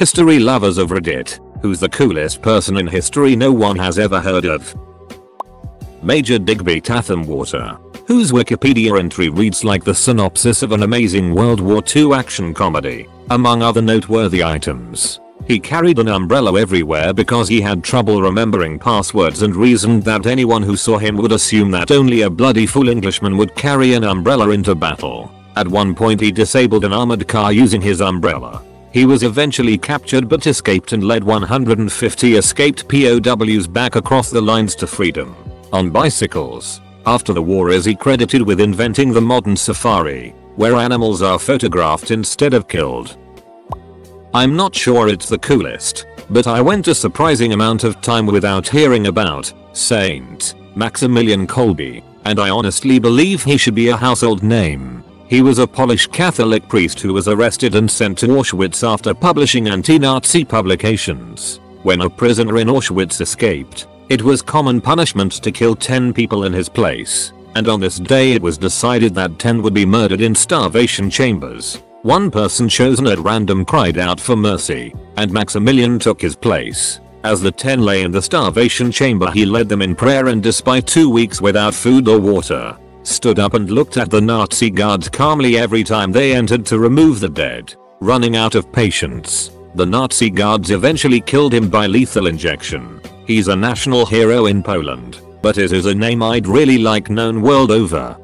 History lovers of Reddit, who's the coolest person in history no one has ever heard of? Major Digby Tatham-Warter, whose Wikipedia entry reads like the synopsis of an amazing World War II action comedy, among other noteworthy items. He carried an umbrella everywhere because he had trouble remembering passwords and reasoned that anyone who saw him would assume that only a bloody fool Englishman would carry an umbrella into battle. At one point he disabled an armored car using his umbrella. He was eventually captured but escaped and led 150 escaped POWs back across the lines to freedom. On bicycles. After the war is he credited with inventing the modern safari, where animals are photographed instead of killed. I'm not sure it's the coolest, but I went a surprising amount of time without hearing about Saint Maximilian Kolbe, and I honestly believe he should be a household name. He was a Polish Catholic priest who was arrested and sent to Auschwitz after publishing anti-Nazi publications. When a prisoner in Auschwitz escaped, it was common punishment to kill 10 people in his place, and on this day it was decided that 10 would be murdered in starvation chambers. One person chosen at random cried out for mercy, and Maximilian took his place. As the 10 lay in the starvation chamber he led them in prayer and despite two weeks without food or water, stood up and looked at the Nazi guards calmly every time they entered to remove the dead. Running out of patience, the Nazi guards eventually killed him by lethal injection. He's a national hero in Poland, but it is a name I'd really like known world over.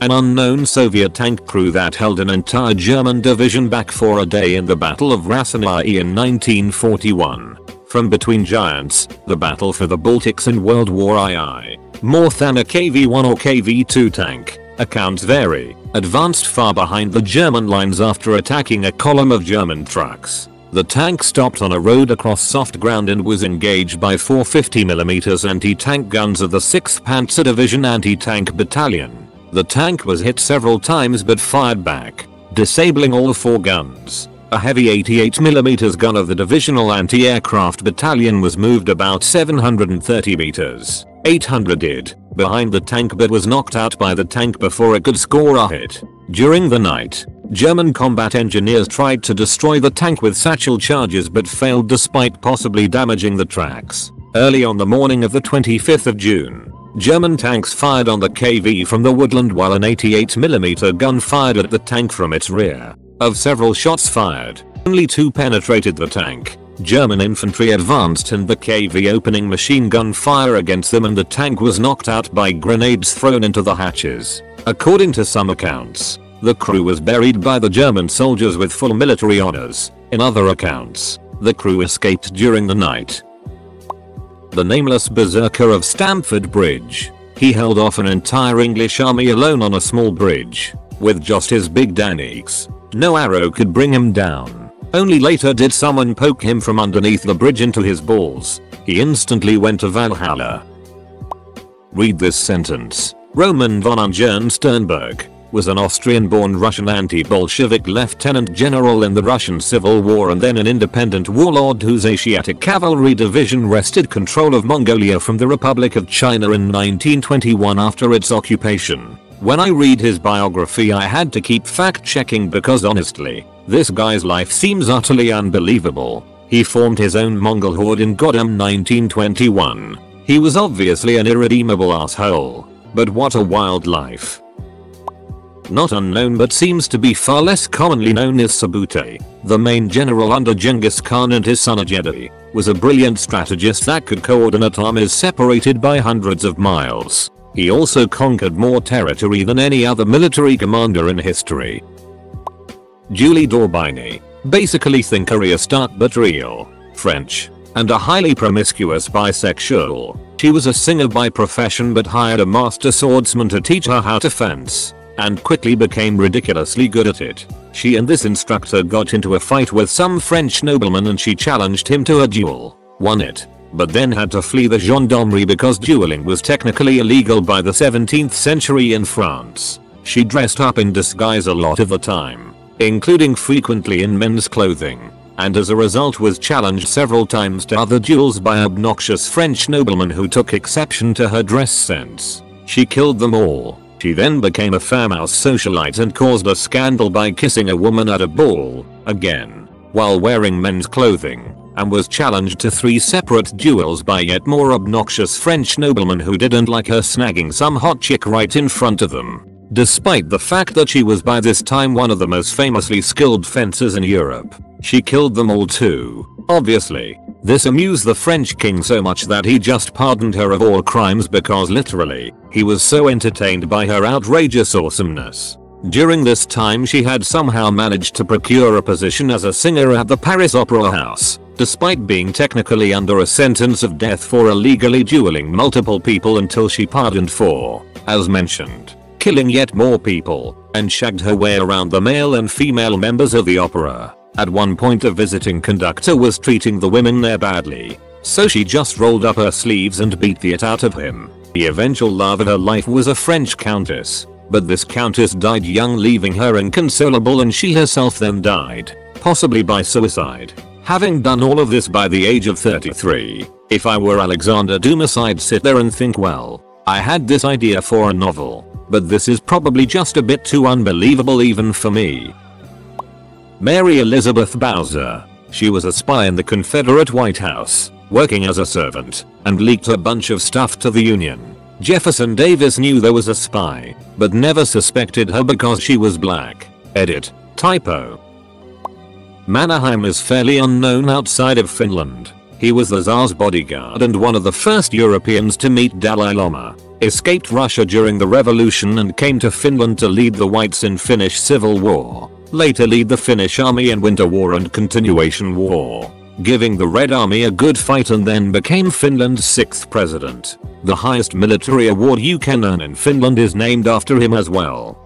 An unknown Soviet tank crew that held an entire German division back for a day in the Battle of Raseiniai in 1941. From Between Giants, the battle for the Baltics in World War II. More than a KV-1 or KV-2 tank, accounts vary, advanced far behind the German lines after attacking a column of German trucks. The tank stopped on a road across soft ground and was engaged by 450mm anti-tank guns of the 6th Panzer Division Anti-Tank Battalion. The tank was hit several times but fired back, disabling all four guns. A heavy 88mm gun of the Divisional Anti-Aircraft Battalion was moved about 730 meters. 800 did, behind the tank but was knocked out by the tank before it could score a hit. During the night, German combat engineers tried to destroy the tank with satchel charges but failed despite possibly damaging the tracks. Early on the morning of the 25th of June, German tanks fired on the KV from the woodland while an 88mm gun fired at the tank from its rear. Of several shots fired, only two penetrated the tank. German infantry advanced and the KV opening machine gun fire against them and the tank was knocked out by grenades thrown into the hatches. According to some accounts, the crew was buried by the German soldiers with full military honors. In other accounts, the crew escaped during the night the nameless berserker of Stamford Bridge. He held off an entire English army alone on a small bridge, with just his big Daniegs. No arrow could bring him down. Only later did someone poke him from underneath the bridge into his balls. He instantly went to Valhalla. Read this sentence. Roman von Ungern Sternberg, was an Austrian-born Russian anti-Bolshevik lieutenant general in the Russian Civil War and then an independent warlord whose Asiatic Cavalry Division wrested control of Mongolia from the Republic of China in 1921 after its occupation. When I read his biography I had to keep fact checking because honestly, this guy's life seems utterly unbelievable. He formed his own Mongol horde in Goddam 1921. He was obviously an irredeemable asshole. But what a wild life. Not unknown but seems to be far less commonly known as Subutai, the main general under Genghis Khan and his son Ögedei, was a brilliant strategist that could coordinate armies separated by hundreds of miles. He also conquered more territory than any other military commander in history. Julie d'Orbigny, basically think Arya Stark but real, French, and a highly promiscuous bisexual. She was a singer by profession but hired a master swordsman to teach her how to fence and quickly became ridiculously good at it. She and this instructor got into a fight with some French nobleman and she challenged him to a duel. Won it. But then had to flee the gendarmerie because dueling was technically illegal by the 17th century in France. She dressed up in disguise a lot of the time, including frequently in men's clothing, and as a result was challenged several times to other duels by obnoxious French noblemen who took exception to her dress sense. She killed them all she then became a farmhouse socialite and caused a scandal by kissing a woman at a ball. Again. while wearing men's clothing and was challenged to three separate duels by yet more obnoxious French noblemen who didn't like her snagging some hot chick right in front of them. Despite the fact that she was by this time one of the most famously skilled fencers in Europe, she killed them all too, obviously. This amused the French king so much that he just pardoned her of all crimes because literally, he was so entertained by her outrageous awesomeness. During this time she had somehow managed to procure a position as a singer at the Paris Opera House, despite being technically under a sentence of death for illegally dueling multiple people until she pardoned for, as mentioned, killing yet more people, and shagged her way around the male and female members of the opera. At one point a visiting conductor was treating the women there badly, so she just rolled up her sleeves and beat the it out of him. The eventual love of her life was a French countess, but this countess died young leaving her inconsolable and she herself then died, possibly by suicide. Having done all of this by the age of 33, if I were Alexander Dumas I'd sit there and think well, I had this idea for a novel, but this is probably just a bit too unbelievable even for me. Mary Elizabeth Bowser. She was a spy in the Confederate White House, working as a servant, and leaked a bunch of stuff to the Union. Jefferson Davis knew there was a spy, but never suspected her because she was black. Edit. Typo. Mannerheim is fairly unknown outside of Finland. He was the Tsar's bodyguard and one of the first Europeans to meet Dalai Lama, escaped Russia during the revolution and came to Finland to lead the Whites in Finnish civil war later lead the Finnish army in Winter War and Continuation War, giving the Red Army a good fight and then became Finland's sixth president. The highest military award you can earn in Finland is named after him as well.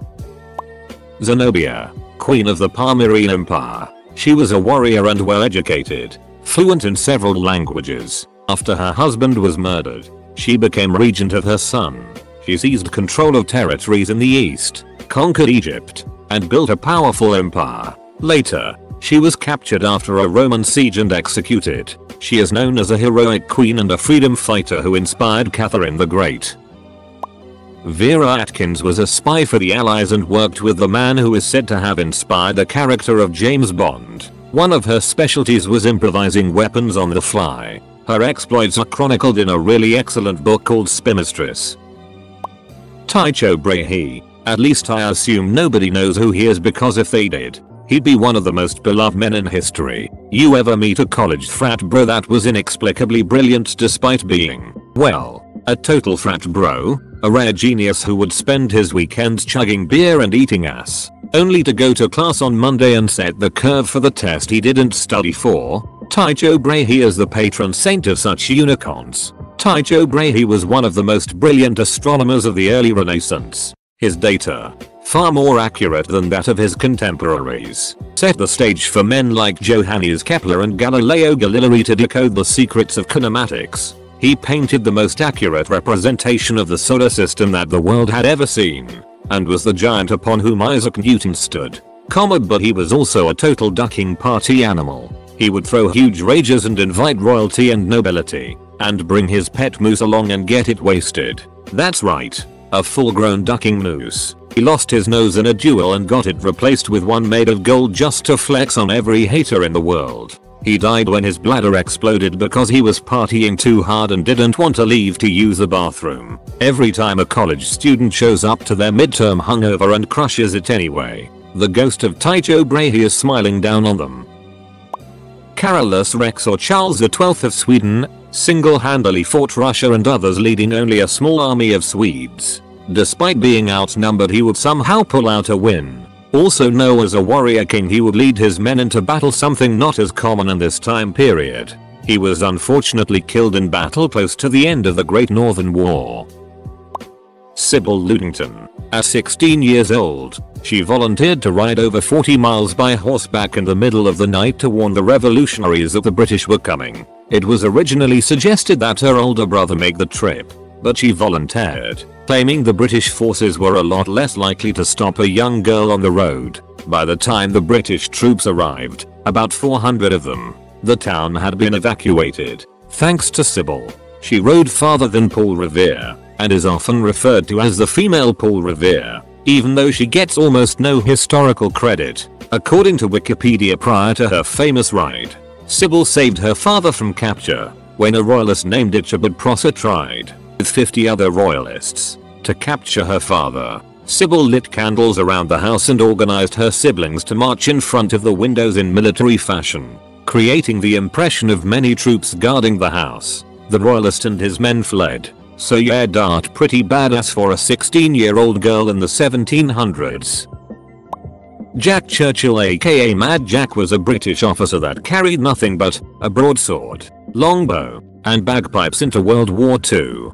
Zenobia, Queen of the Palmyrene Empire. She was a warrior and well educated, fluent in several languages. After her husband was murdered, she became regent of her son. She seized control of territories in the east, conquered Egypt, and built a powerful empire. Later, she was captured after a Roman siege and executed. She is known as a heroic queen and a freedom fighter who inspired Catherine the Great. Vera Atkins was a spy for the Allies and worked with the man who is said to have inspired the character of James Bond. One of her specialties was improvising weapons on the fly. Her exploits are chronicled in a really excellent book called Spy Tycho Brahe, at least I assume nobody knows who he is because if they did, he'd be one of the most beloved men in history. You ever meet a college frat bro that was inexplicably brilliant despite being, well, a total frat bro? A rare genius who would spend his weekends chugging beer and eating ass, only to go to class on Monday and set the curve for the test he didn't study for? Tycho Brahe is the patron saint of such unicorns. Tycho Brahe was one of the most brilliant astronomers of the early renaissance. His data, far more accurate than that of his contemporaries, set the stage for men like Johannes Kepler and Galileo Galilei to decode the secrets of kinematics. He painted the most accurate representation of the solar system that the world had ever seen, and was the giant upon whom Isaac Newton stood. Comma but he was also a total ducking party animal. He would throw huge rages and invite royalty and nobility, and bring his pet moose along and get it wasted. That's right, a full-grown ducking moose. He lost his nose in a duel and got it replaced with one made of gold just to flex on every hater in the world. He died when his bladder exploded because he was partying too hard and didn't want to leave to use the bathroom. Every time a college student shows up to their midterm hungover and crushes it anyway, the ghost of Tycho Brahe is smiling down on them. Carolus Rex or Charles XII of Sweden, single-handedly fought Russia and others leading only a small army of Swedes. Despite being outnumbered he would somehow pull out a win. Also known as a warrior king he would lead his men into battle something not as common in this time period. He was unfortunately killed in battle close to the end of the Great Northern War. Sybil Ludington. At 16 years old, she volunteered to ride over 40 miles by horseback in the middle of the night to warn the revolutionaries that the British were coming. It was originally suggested that her older brother make the trip, but she volunteered, claiming the British forces were a lot less likely to stop a young girl on the road. By the time the British troops arrived, about 400 of them, the town had been evacuated. Thanks to Sybil, she rode farther than Paul Revere, and is often referred to as the female Paul Revere. even though she gets almost no historical credit. According to Wikipedia prior to her famous ride, Sybil saved her father from capture when a royalist named Ichabod Prosser tried, with 50 other royalists, to capture her father. Sybil lit candles around the house and organized her siblings to march in front of the windows in military fashion, creating the impression of many troops guarding the house. The royalist and his men fled, so yeah dart pretty badass for a 16 year old girl in the 1700s. Jack Churchill aka Mad Jack was a British officer that carried nothing but a broadsword, longbow, and bagpipes into World War II.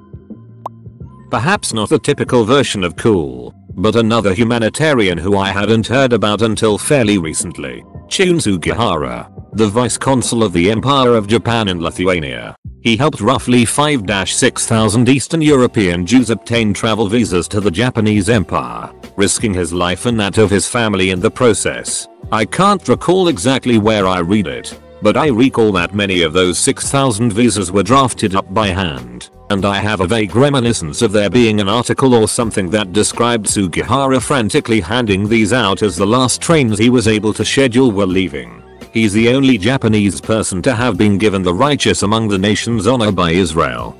Perhaps not the typical version of cool, but another humanitarian who I hadn't heard about until fairly recently. Chiune Sugihara, the vice consul of the Empire of Japan in Lithuania. He helped roughly 5-6,000 Eastern European Jews obtain travel visas to the Japanese Empire, risking his life and that of his family in the process. I can't recall exactly where I read it, but I recall that many of those 6,000 visas were drafted up by hand, and I have a vague reminiscence of there being an article or something that described Sugihara frantically handing these out as the last trains he was able to schedule were leaving. He's the only Japanese person to have been given the righteous among the nations honor by Israel.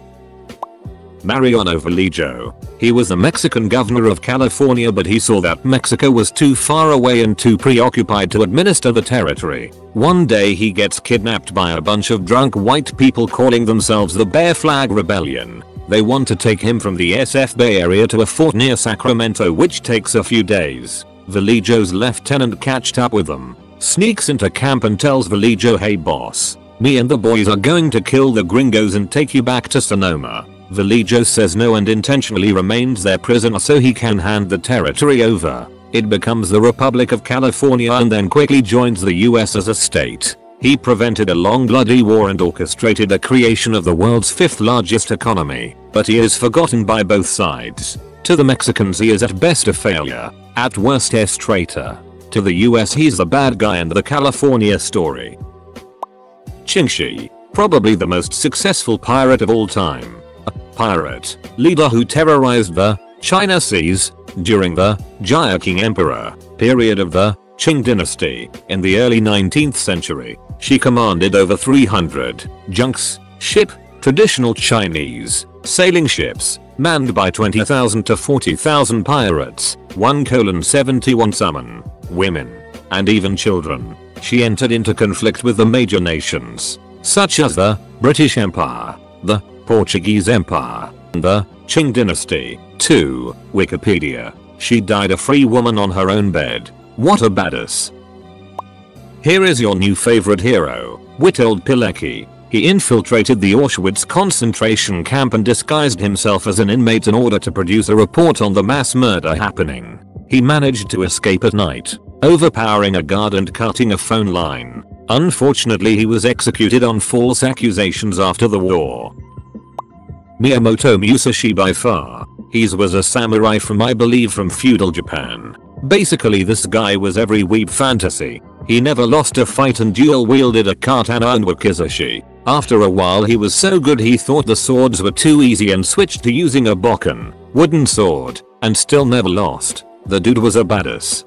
Mariano Vallejo. He was the Mexican governor of California but he saw that Mexico was too far away and too preoccupied to administer the territory. One day he gets kidnapped by a bunch of drunk white people calling themselves the Bear Flag Rebellion. They want to take him from the SF Bay Area to a fort near Sacramento which takes a few days. Vallejo's lieutenant catched up with them sneaks into camp and tells Vallejo hey boss, me and the boys are going to kill the gringos and take you back to Sonoma. Vallejo says no and intentionally remains their prisoner so he can hand the territory over. It becomes the Republic of California and then quickly joins the US as a state. He prevented a long bloody war and orchestrated the creation of the world's fifth largest economy, but he is forgotten by both sides. To the Mexicans he is at best a failure, at worst a traitor. To the US he's the bad guy in the California story. Ching Shih, probably the most successful pirate of all time. Pirate leader who terrorized the China Seas during the Jiaqing Emperor period of the Qing dynasty in the early 19th century. She commanded over 300 junks, ship, traditional Chinese sailing ships, manned by 20,000 to 40,000 pirates, 1 colon 71 summon, women, and even children. She entered into conflict with the major nations, such as the British Empire, the Portuguese Empire, the Qing dynasty. 2. Wikipedia. She died a free woman on her own bed. What a badass. Here is your new favorite hero, Witold Pilecki. He infiltrated the Auschwitz concentration camp and disguised himself as an inmate in order to produce a report on the mass murder happening. He managed to escape at night, overpowering a guard and cutting a phone line. Unfortunately he was executed on false accusations after the war. Miyamoto Musashi by far. He's was a samurai from I believe from feudal Japan. Basically this guy was every weeb fantasy. He never lost a fight and dual wielded a katana and wakizashi. After a while he was so good he thought the swords were too easy and switched to using a bokken, wooden sword, and still never lost. The dude was a badass.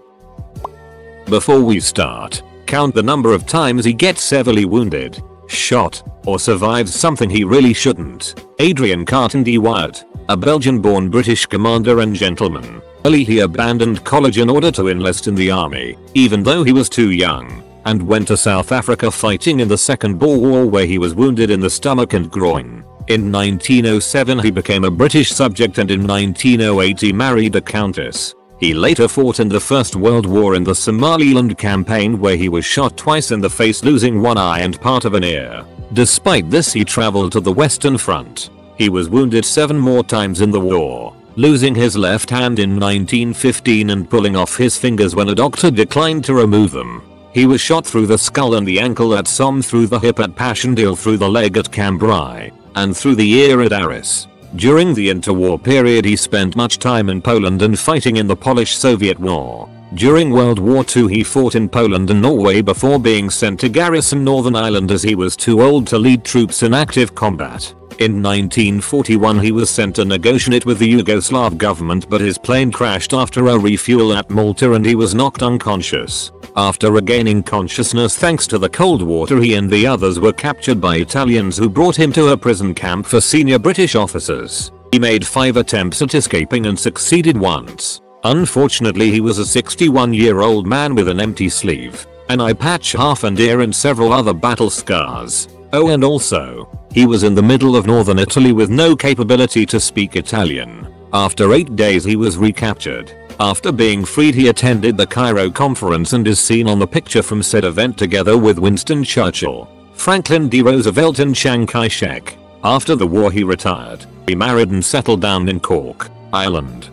Before we start, count the number of times he gets severely wounded, shot, or survives something he really shouldn't. Adrian Carton de Wiart, a Belgian-born British commander and gentleman. Early he abandoned college in order to enlist in the army, even though he was too young and went to South Africa fighting in the Second Boer War where he was wounded in the stomach and groin. In 1907 he became a British subject and in 1908 he married a countess. He later fought in the First World War in the Somaliland campaign where he was shot twice in the face losing one eye and part of an ear. Despite this he traveled to the Western Front. He was wounded seven more times in the war, losing his left hand in 1915 and pulling off his fingers when a doctor declined to remove them. He was shot through the skull and the ankle at Somme through the hip at Passchendaele through the leg at Cambrai, and through the ear at Arras. During the interwar period he spent much time in Poland and fighting in the Polish-Soviet War. During World War II he fought in Poland and Norway before being sent to garrison Northern Ireland as he was too old to lead troops in active combat. In 1941 he was sent to negotiate with the Yugoslav government but his plane crashed after a refuel at Malta and he was knocked unconscious. After regaining consciousness thanks to the cold water he and the others were captured by Italians who brought him to a prison camp for senior British officers. He made 5 attempts at escaping and succeeded once. Unfortunately he was a 61 year old man with an empty sleeve, an eye patch half an ear and several other battle scars. Oh and also, he was in the middle of northern Italy with no capability to speak Italian. After 8 days he was recaptured. After being freed he attended the Cairo conference and is seen on the picture from said event together with Winston Churchill, Franklin D. Roosevelt and Chiang Kai-shek. After the war he retired. He married and settled down in Cork, Ireland.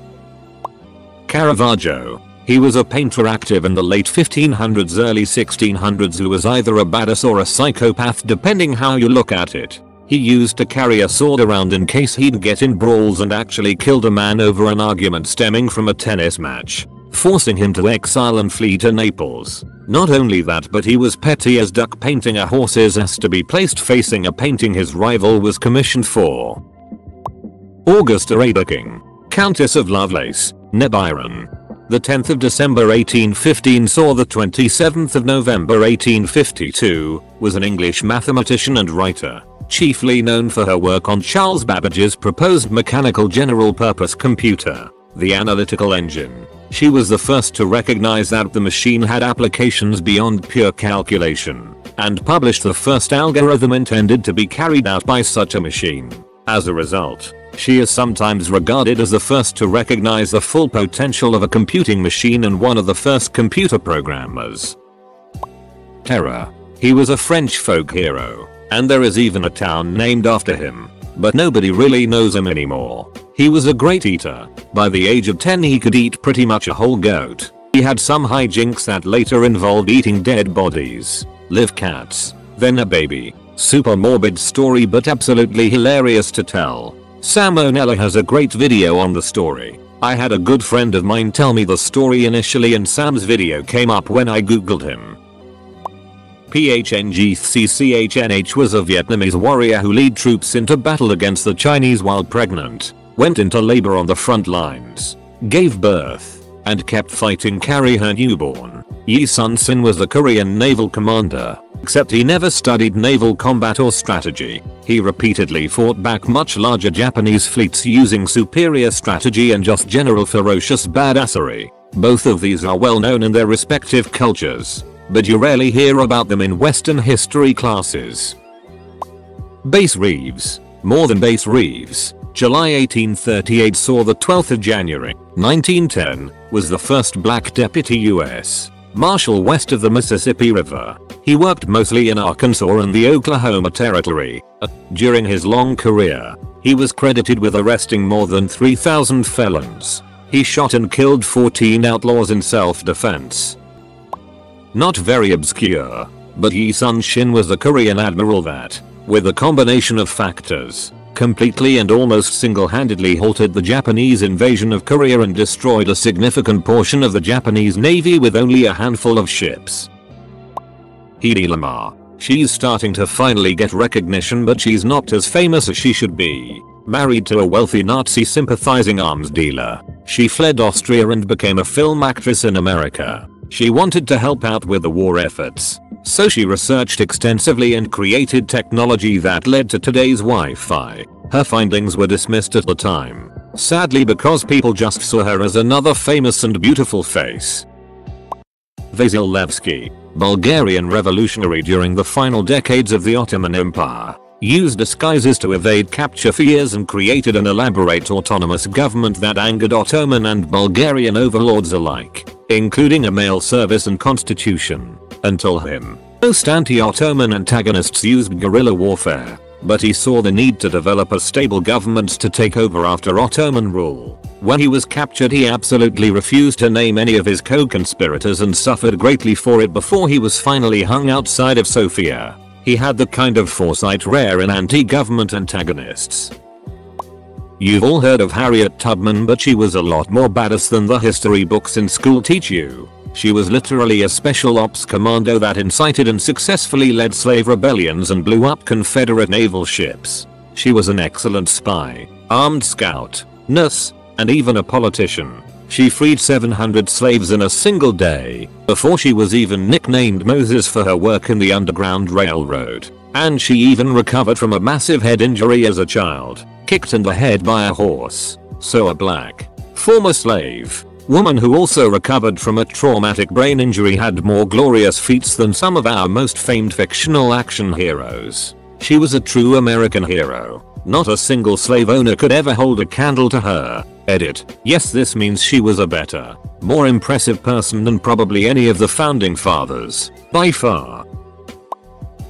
Caravaggio. He was a painter active in the late 1500s early 1600s who was either a badass or a psychopath depending how you look at it. He used to carry a sword around in case he'd get in brawls and actually killed a man over an argument stemming from a tennis match, forcing him to exile and flee to Naples. Not only that but he was petty as duck painting a horse's ass to be placed facing a painting his rival was commissioned for. Augusta Ada Countess of Lovelace, née Byron. The 10th of December 1815 saw the 27th of November 1852, was an English mathematician and writer chiefly known for her work on Charles Babbage's proposed mechanical general purpose computer, the analytical engine. She was the first to recognize that the machine had applications beyond pure calculation, and published the first algorithm intended to be carried out by such a machine. As a result, she is sometimes regarded as the first to recognize the full potential of a computing machine and one of the first computer programmers. Tarrare. He was a French folk hero and there is even a town named after him. But nobody really knows him anymore. He was a great eater. By the age of 10 he could eat pretty much a whole goat. He had some hijinks that later involved eating dead bodies, live cats, then a baby. Super morbid story but absolutely hilarious to tell. Sam O'Nella has a great video on the story. I had a good friend of mine tell me the story initially and Sam's video came up when I googled him. PHNGCCHNH was a Vietnamese warrior who led troops into battle against the Chinese while pregnant, went into labor on the front lines, gave birth, and kept fighting carry her newborn. Yi Sun Sin was the Korean naval commander, except he never studied naval combat or strategy. He repeatedly fought back much larger Japanese fleets using superior strategy and just general ferocious badassery. Both of these are well known in their respective cultures but you rarely hear about them in western history classes. Bass Reeves. More than Bass Reeves. July 1838 saw the 12th of January 1910 was the first black deputy US Marshal west of the Mississippi River. He worked mostly in Arkansas and the Oklahoma Territory. Uh, during his long career, he was credited with arresting more than 3,000 felons. He shot and killed 14 outlaws in self-defense. Not very obscure, but Yi Sun Shin was the Korean admiral that, with a combination of factors, completely and almost single-handedly halted the Japanese invasion of Korea and destroyed a significant portion of the Japanese navy with only a handful of ships. Hedy Lamarr. She's starting to finally get recognition but she's not as famous as she should be. Married to a wealthy Nazi sympathizing arms dealer, she fled Austria and became a film actress in America. She wanted to help out with the war efforts, so she researched extensively and created technology that led to today's Wi-Fi. Her findings were dismissed at the time, sadly because people just saw her as another famous and beautiful face. Vasil Levski, Bulgarian revolutionary during the final decades of the Ottoman Empire, used disguises to evade capture for years and created an elaborate autonomous government that angered Ottoman and Bulgarian overlords alike including a mail service and constitution. Until him, most anti-Ottoman antagonists used guerrilla warfare, but he saw the need to develop a stable government to take over after Ottoman rule. When he was captured he absolutely refused to name any of his co-conspirators and suffered greatly for it before he was finally hung outside of Sofia. He had the kind of foresight rare in anti-government antagonists. You've all heard of Harriet Tubman but she was a lot more badass than the history books in school teach you. She was literally a special ops commando that incited and successfully led slave rebellions and blew up Confederate naval ships. She was an excellent spy, armed scout, nurse, and even a politician. She freed 700 slaves in a single day, before she was even nicknamed Moses for her work in the Underground Railroad. And she even recovered from a massive head injury as a child, kicked in the head by a horse. So a black, former slave, woman who also recovered from a traumatic brain injury had more glorious feats than some of our most famed fictional action heroes. She was a true American hero. Not a single slave owner could ever hold a candle to her. Edit. Yes this means she was a better, more impressive person than probably any of the founding fathers. By far.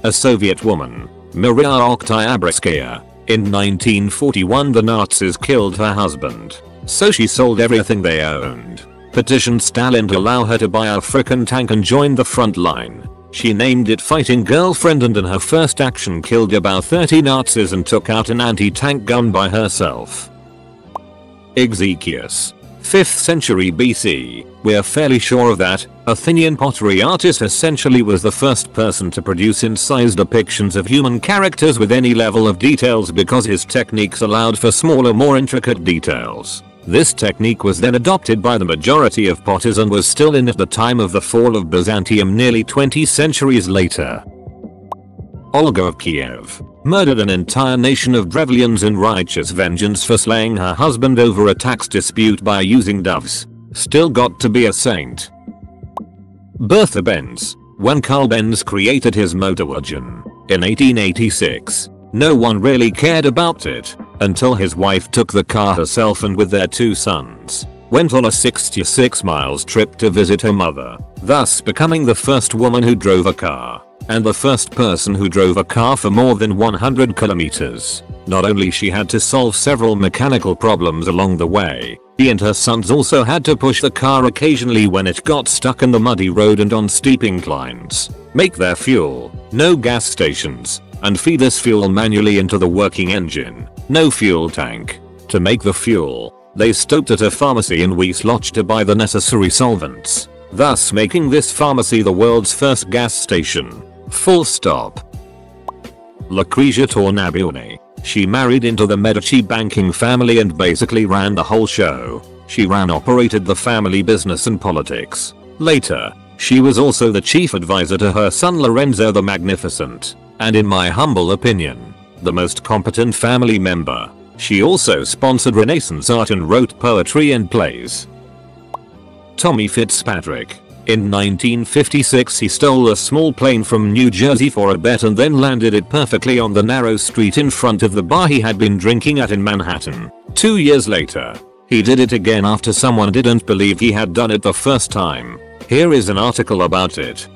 A Soviet woman, Maria Oktyabrskaya. In 1941 the Nazis killed her husband. So she sold everything they owned. Petitioned Stalin to allow her to buy a frickin' tank and join the front line. She named it Fighting Girlfriend and in her first action killed about 30 Nazis and took out an anti-tank gun by herself. Exekias. 5th century BC, we're fairly sure of that, Athenian pottery artist essentially was the first person to produce incised depictions of human characters with any level of details because his techniques allowed for smaller more intricate details. This technique was then adopted by the majority of potters and was still in at the time of the fall of Byzantium nearly 20 centuries later. Olga of Kiev murdered an entire nation of Drevlians in righteous vengeance for slaying her husband over a tax dispute by using doves. Still got to be a saint. Bertha Benz. When Carl Benz created his motorwagen in 1886, no one really cared about it until his wife took the car herself and with their two sons went on a 66 miles trip to visit her mother, thus becoming the first woman who drove a car and the first person who drove a car for more than 100 kilometers. Not only she had to solve several mechanical problems along the way, he and her sons also had to push the car occasionally when it got stuck in the muddy road and on steep inclines, make their fuel, no gas stations, and feed this fuel manually into the working engine, no fuel tank. To make the fuel, they stopped at a pharmacy in Wiesloch to buy the necessary solvents, thus making this pharmacy the world's first gas station. Full stop. Lucrezia Tornabuoni. She married into the Medici banking family and basically ran the whole show. She ran operated the family business and politics. Later, she was also the chief advisor to her son Lorenzo the Magnificent, and in my humble opinion, the most competent family member. She also sponsored Renaissance art and wrote poetry and plays. Tommy Fitzpatrick. In 1956 he stole a small plane from New Jersey for a bet and then landed it perfectly on the narrow street in front of the bar he had been drinking at in Manhattan. Two years later, he did it again after someone didn't believe he had done it the first time. Here is an article about it.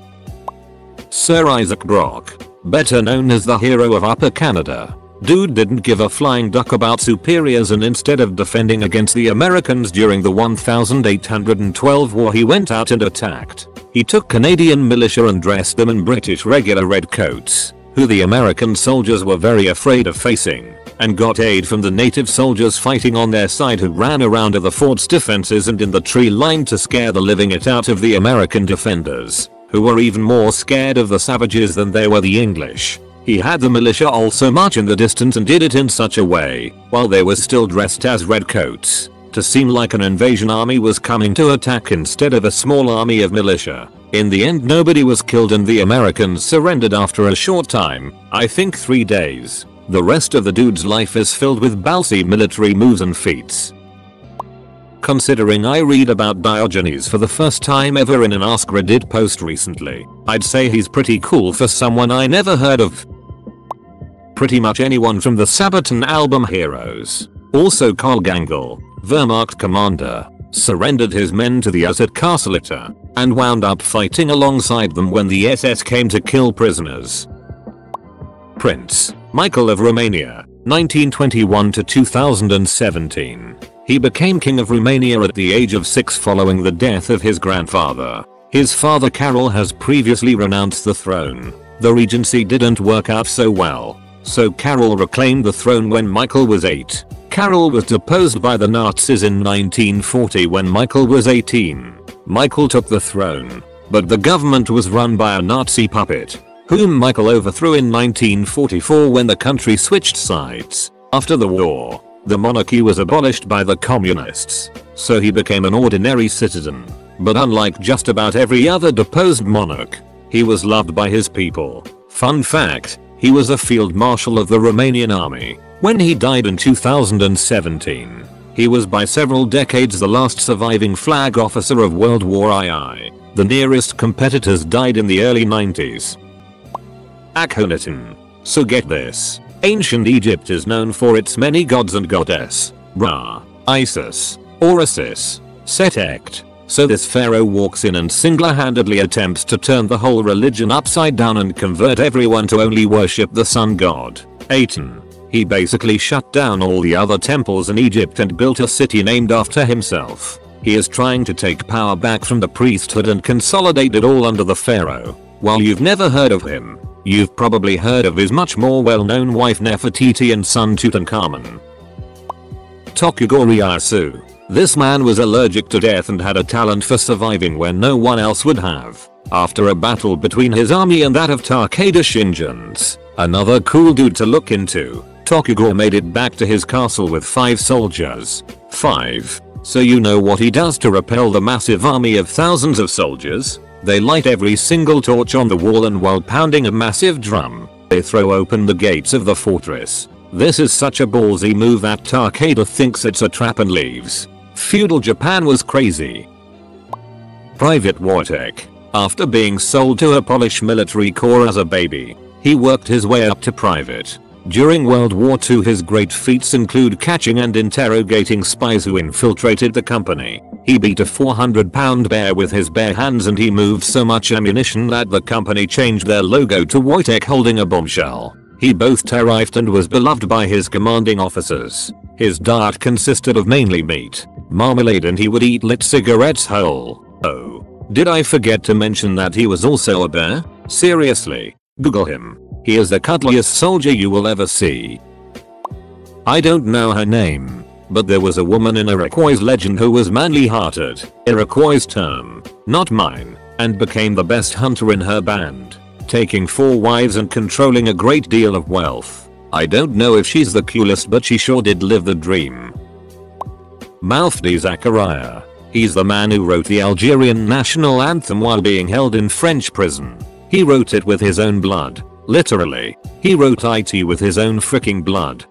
Sir Isaac Brock, better known as the hero of Upper Canada, Dude didn't give a flying duck about superiors and instead of defending against the Americans during the 1812 war he went out and attacked. He took Canadian militia and dressed them in British regular red coats, who the American soldiers were very afraid of facing, and got aid from the native soldiers fighting on their side who ran around the fort's defenses and in the tree line to scare the living it out of the American defenders, who were even more scared of the savages than they were the English. He had the militia also march in the distance and did it in such a way, while they were still dressed as redcoats, to seem like an invasion army was coming to attack instead of a small army of militia. In the end nobody was killed and the Americans surrendered after a short time, I think 3 days. The rest of the dude's life is filled with ballsy military moves and feats. Considering I read about Diogenes for the first time ever in an Ask Reddit post recently, I'd say he's pretty cool for someone I never heard of pretty much anyone from the Sabaton album Heroes. Also Karl Gangl, Wehrmacht commander, surrendered his men to the US at and wound up fighting alongside them when the SS came to kill prisoners. Prince Michael of Romania, 1921 to 2017. He became king of Romania at the age of 6 following the death of his grandfather. His father Carol has previously renounced the throne. The regency didn't work out so well, so Carol reclaimed the throne when Michael was 8. Carol was deposed by the Nazis in 1940 when Michael was 18. Michael took the throne, but the government was run by a Nazi puppet, whom Michael overthrew in 1944 when the country switched sides. After the war, the monarchy was abolished by the communists, so he became an ordinary citizen. But unlike just about every other deposed monarch, he was loved by his people. Fun fact, he was a field marshal of the Romanian army. When he died in 2017, he was by several decades the last surviving flag officer of World War II. The nearest competitors died in the early 90s. Akhenaten. So get this. Ancient Egypt is known for its many gods and goddess. Ra, Isis, Osiris, Set-ekt. So this pharaoh walks in and single-handedly attempts to turn the whole religion upside down and convert everyone to only worship the sun god, Aten. He basically shut down all the other temples in Egypt and built a city named after himself. He is trying to take power back from the priesthood and consolidate it all under the pharaoh. While you've never heard of him, you've probably heard of his much more well-known wife Nefertiti and son Tutankhamun. Tokugawa Ieyasu. This man was allergic to death and had a talent for surviving where no one else would have. After a battle between his army and that of Takeda Shingen's, another cool dude to look into, Tokugawa made it back to his castle with 5 soldiers. 5. So you know what he does to repel the massive army of thousands of soldiers? They light every single torch on the wall and while pounding a massive drum, they throw open the gates of the fortress. This is such a ballsy move that Takeda thinks it's a trap and leaves. Feudal Japan was crazy. Private Wojtek. After being sold to a Polish military corps as a baby, he worked his way up to private. During World War II his great feats include catching and interrogating spies who infiltrated the company. He beat a 400 pound bear with his bare hands and he moved so much ammunition that the company changed their logo to Wojtek holding a bombshell. He both terrified and was beloved by his commanding officers. His diet consisted of mainly meat, marmalade and he would eat lit cigarettes whole. Oh. Did I forget to mention that he was also a bear? Seriously. Google him. He is the cuddliest soldier you will ever see. I don't know her name, but there was a woman in Iroquois legend who was manly hearted, Iroquois term, not mine, and became the best hunter in her band, taking 4 wives and controlling a great deal of wealth. I don't know if she's the coolest but she sure did live the dream. Moufdi Zakaria. He's the man who wrote the Algerian national anthem while being held in French prison. He wrote it with his own blood. Literally. He wrote IT with his own freaking blood.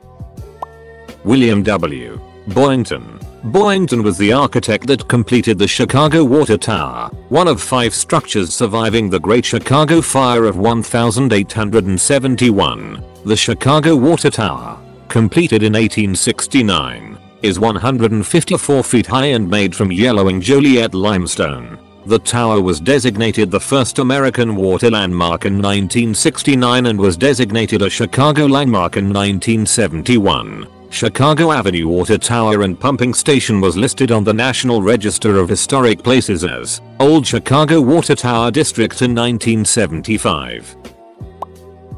William W. Boyington. Boyington was the architect that completed the Chicago Water Tower, one of five structures surviving the Great Chicago Fire of 1871. The Chicago Water Tower, completed in 1869, is 154 feet high and made from yellowing Joliet limestone. The tower was designated the first American water landmark in 1969 and was designated a Chicago landmark in 1971. Chicago Avenue Water Tower and Pumping Station was listed on the National Register of Historic Places as Old Chicago Water Tower District in 1975.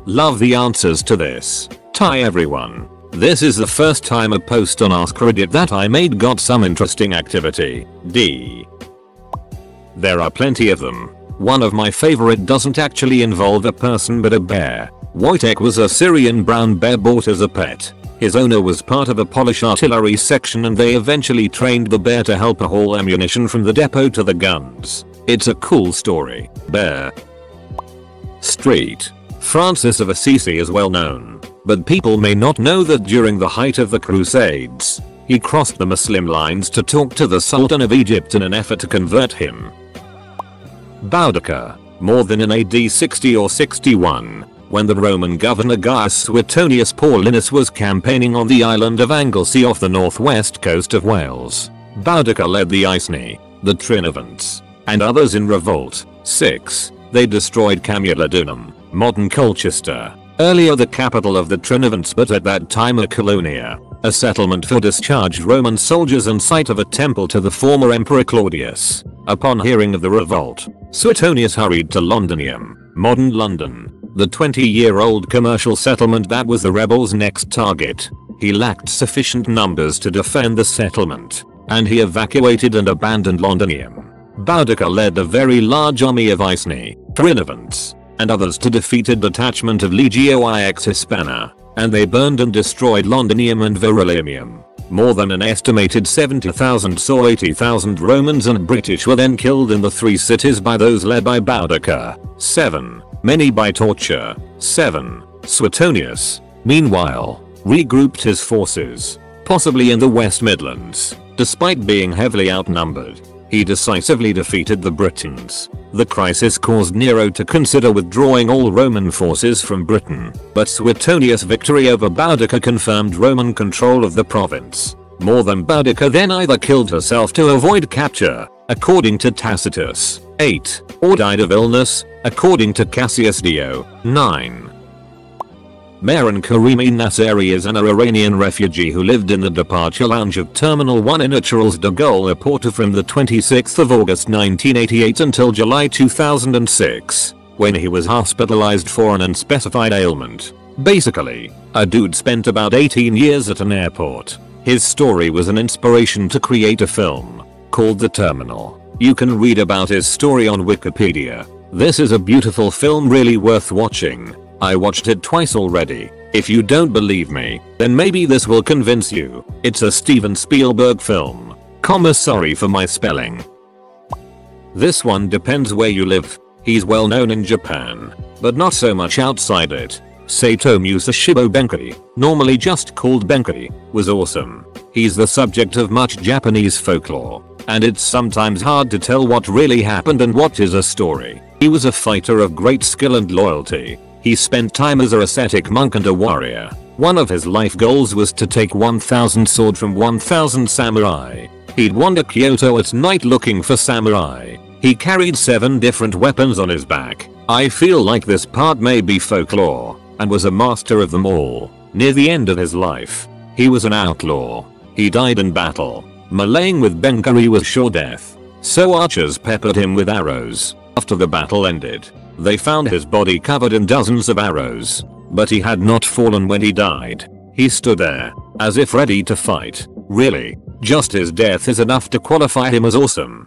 Love the answers to this. Hi everyone. This is the first time a post on Ask Reddit that I made got some interesting activity. D. There are plenty of them. One of my favorite doesn't actually involve a person but a bear. Wojtek was a Syrian brown bear bought as a pet. His owner was part of a Polish artillery section and they eventually trained the bear to help haul ammunition from the depot to the guns. It's a cool story. Bear. Street. Francis of Assisi is well known, but people may not know that during the height of the Crusades, he crossed the Muslim lines to talk to the Sultan of Egypt in an effort to convert him. Boudica, more than in AD 60 or 61, when the Roman governor Gaius Suetonius Paulinus was campaigning on the island of Anglesey off the northwest coast of Wales. Boudica led the Iceni, the Trinovantes, and others in revolt. 6. They destroyed Camulodunum, modern Colchester, earlier the capital of the Trinovantes but at that time a colonia, a settlement for discharged Roman soldiers and site of a temple to the former Emperor Claudius. Upon hearing of the revolt, Suetonius hurried to Londinium, modern London, the 20 year old commercial settlement that was the rebels' next target. He lacked sufficient numbers to defend the settlement, and he evacuated and abandoned Londinium. Boudica led a very large army of Iceni, Trinovantes, and others to defeat a detachment of Legio IX Hispana, and they burned and destroyed Londinium and Verulamium. More than an estimated 70,000 saw 80,000 Romans and British were then killed in the three cities by those led by Boudicca. 7. Many by torture. 7. Suetonius, meanwhile, regrouped his forces, possibly in the West Midlands, despite being heavily outnumbered. He decisively defeated the Britons. The crisis caused Nero to consider withdrawing all Roman forces from Britain, but Suetonius' victory over Boudicca confirmed Roman control of the province. More than Boudicca then either killed herself to avoid capture, according to Tacitus, 8, or died of illness, according to Cassius Dio, 9. Mehran Karimi Nasseri is an Iranian refugee who lived in the departure lounge of Terminal 1 in Charles de Gaulle Airport from the 26th of August 1988 until July 2006, when he was hospitalized for an unspecified ailment. Basically, a dude spent about 18 years at an airport. His story was an inspiration to create a film called The Terminal. You can read about his story on Wikipedia. This is a beautiful film really worth watching. I watched it twice already. If you don't believe me, then maybe this will convince you. It's a Steven Spielberg film. Comma sorry for my spelling. This one depends where you live. He's well known in Japan, but not so much outside it. Saito Musashibo Benkei, normally just called Benkei, was awesome. He's the subject of much Japanese folklore, and it's sometimes hard to tell what really happened and what is a story. He was a fighter of great skill and loyalty, he spent time as a ascetic monk and a warrior. One of his life goals was to take 1000 sword from 1000 samurai. He'd wander Kyoto at night looking for samurai. He carried 7 different weapons on his back. I feel like this part may be folklore, and was a master of them all. Near the end of his life, he was an outlaw. He died in battle. Malaying with Benkei was sure death. So archers peppered him with arrows. After the battle ended, they found his body covered in dozens of arrows, but he had not fallen when he died. He stood there, as if ready to fight. Really, just his death is enough to qualify him as awesome.